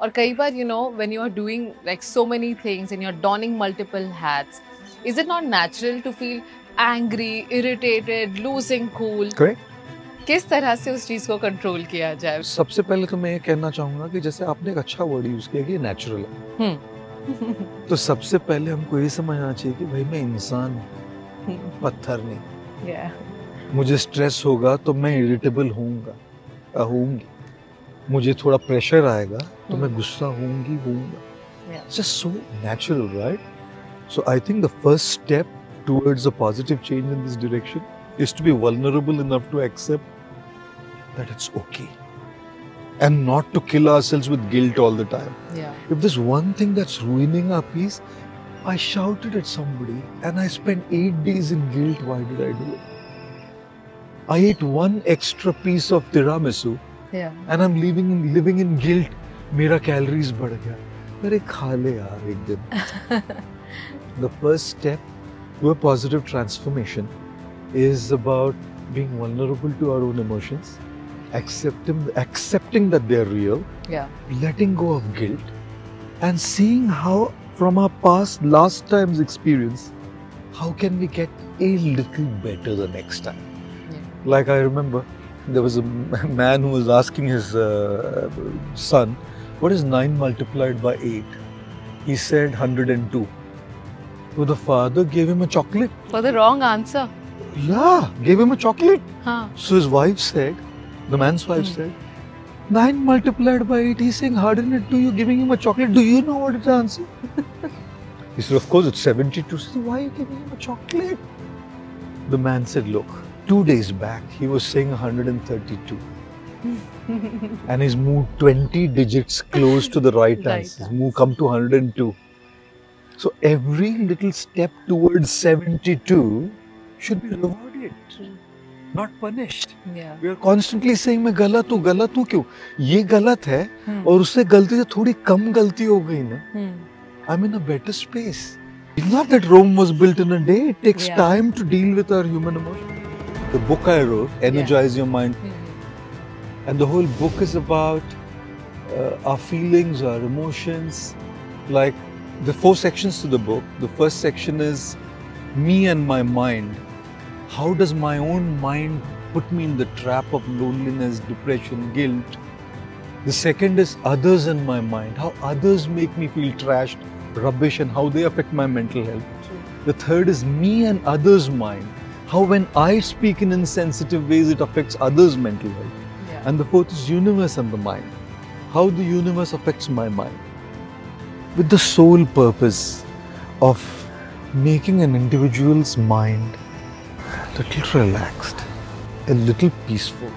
और कई बार you know when you are doing like so many things and you're donning multiple hats is it not natural to feel angry irritated losing cool? Correct किस तरह से उस चीज़ को control किया जाए? सबसे पहले तो मैं ये कहना चाहूँगा कि जैसे आपने एक अच्छा वर्ड यूज़ किया कि नेचुरल है। तो सबसे पहले हमको ये समझना चाहिए कि भाई मैं इंसान हूँ पत्थर नहीं। Yeah. मुझे स्ट्रेस होगा तो मैं इरिटेबल होऊँगा होऊँगी। मुझे थोड़ा प्रेशर आएगा तो मैं हम्म। गुस्सा होऊंगी होऊंगा Yeah. Just so natural right so I think the first step towards a positive change in this direction is to be vulnerable enough to accept that it's okay and not to kill ourselves with guilt all the time yeah if there's one thing that's ruining our peace I shouted at somebody and I spent eight days in guilt. Why did I do it? I ate one extra piece of tiramisu yeah and I'm living in living in guilt. मेरा calories बढ़ गया. अरे खा ले यार एक दिन. the first step to a positive transformation is about being vulnerable to our own emotions, accepting accepting that they are real, yeah letting go of guilt and seeing how from our past last time's experience how can we get a little better the next time Yeah. like i remember there was a man who was asking his uh, son what is 9 multiplied by 8 he said 102 so the father gave him a chocolate for the wrong answer yeah gave him a chocolate huh so his wife said, the man's wife Hmm. said, 9 multiplied by 8, he's saying harden it to you, giving him a chocolate. Do you know what it's answer? he said, of course, it's 72. She said, why are you giving him a chocolate? The man said, look, two days back, he was saying 132. and he's moved 20 digits close to the right, Right answer. He's moved, come to 102. So every little step towards 72 should be rewarded, not punished. yeah We are constantly saying मैं गलत हूँ गलत हूँ क्यों ये गलत है Hmm. और उससे गलती से थोड़ी कम गलती हो गई ना Hmm. I'm in a better space. It's not that Rome was built in a day. It takes Yeah. time to deal with our human emotion. The book I wrote, Energize Your Mind, Hmm. and the whole book is about uh, our feelings, our emotions. Like the four sections to the book. The first section is me and my mind. How does my own mind put me in the trap of loneliness, depression, guilt? The second is others in my mind. How others make me feel trashed, rubbish, and how they affect my mental health. The third is me and others' mind. How when I speak in insensitive ways, it affects others' mental health. yeah And the fourth is universe and the mind. How the universe affects my mind. With the sole purpose of making an individual's mind a little relaxed, a little peaceful,